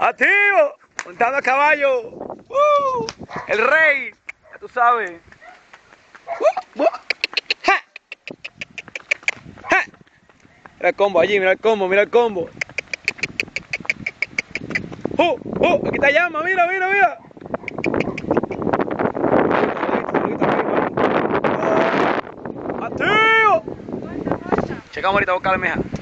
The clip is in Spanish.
¡Activo! Montando a caballo. ¡Uh! El rey. Ya tú sabes. ¡Uh! ¡Uh! ¡Ja! ¡Ja! Mira el combo allí, mira el combo, mira el combo. ¡Uh! ¡Uh! Aquí está llama, mira, mira, mira. ¡Activo! Checamos ahorita a buscar a mi hija.